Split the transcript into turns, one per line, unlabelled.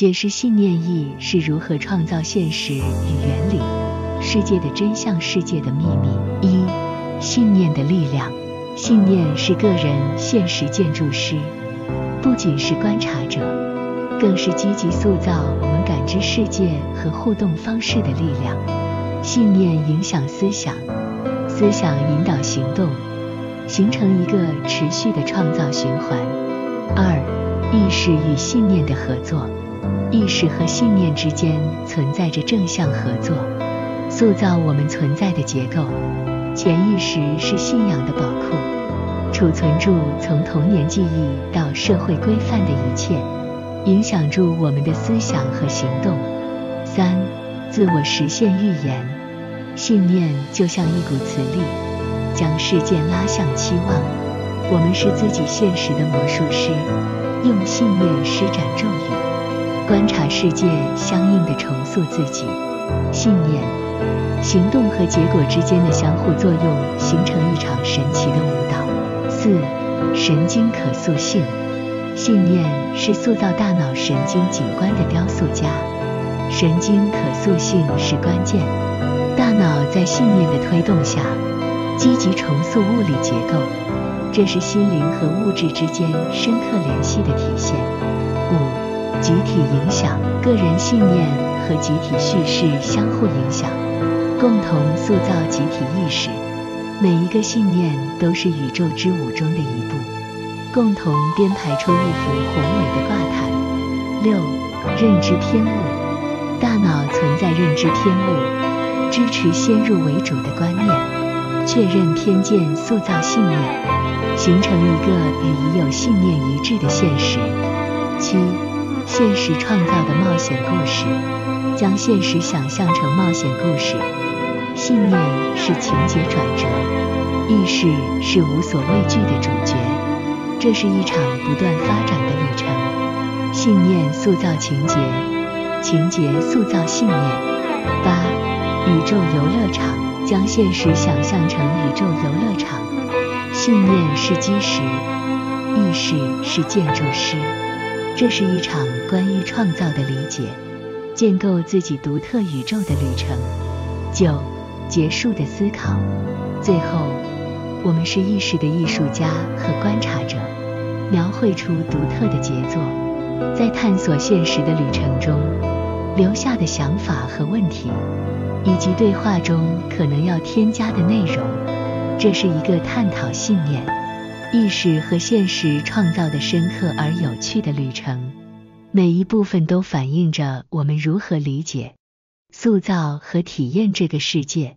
解释信念意是如何创造现实与原理、世界的真相、世界的秘密。一、信念的力量。信念是个人现实建筑师，不仅是观察者，更是积极塑造我们感知世界和互动方式的力量。信念影响思想，思想引导行动，形成一个持续的创造循环。二、意识与信念的合作。意识和信念之间存在着正向合作，塑造我们存在的结构。潜意识是信仰的宝库，储存住从童年记忆到社会规范的一切，影响住我们的思想和行动。三、自我实现预言。信念就像一股磁力，将事件拉向期望。我们是自己现实的魔术师，用信念施展咒语。观察世界，相应的重塑自己。信念、行动和结果之间的相互作用，形成一场神奇的舞蹈。四、神经可塑性。信念是塑造大脑神经景观的雕塑家，神经可塑性是关键。大脑在信念的推动下，积极重塑物理结构，这是心灵和物质之间深刻联系的体现。五。集体影响，个人信念和集体叙事相互影响，共同塑造集体意识。每一个信念都是宇宙之舞中的一步，共同编排出一幅宏伟的挂毯。六、认知偏误，大脑存在认知偏误，支持先入为主的观念，确认偏见，塑造信念，形成一个与已有信念一致的现实。现实创造的冒险故事，将现实想象成冒险故事。信念是情节转折，意识是无所畏惧的主角。这是一场不断发展的旅程。信念塑造情节，情节塑造信念。八，宇宙游乐场，将现实想象成宇宙游乐场。信念是基石，意识是建筑师。这是一场关于创造的理解，建构自己独特宇宙的旅程。九，结束的思考。最后，我们是意识的艺术家和观察者，描绘出独特的杰作。在探索现实的旅程中，留下的想法和问题，以及对话中可能要添加的内容，这是一个探讨信念。意识和现实创造的深刻而有趣的旅程，每一部分都反映着我们如何理解、塑造和体验这个世界。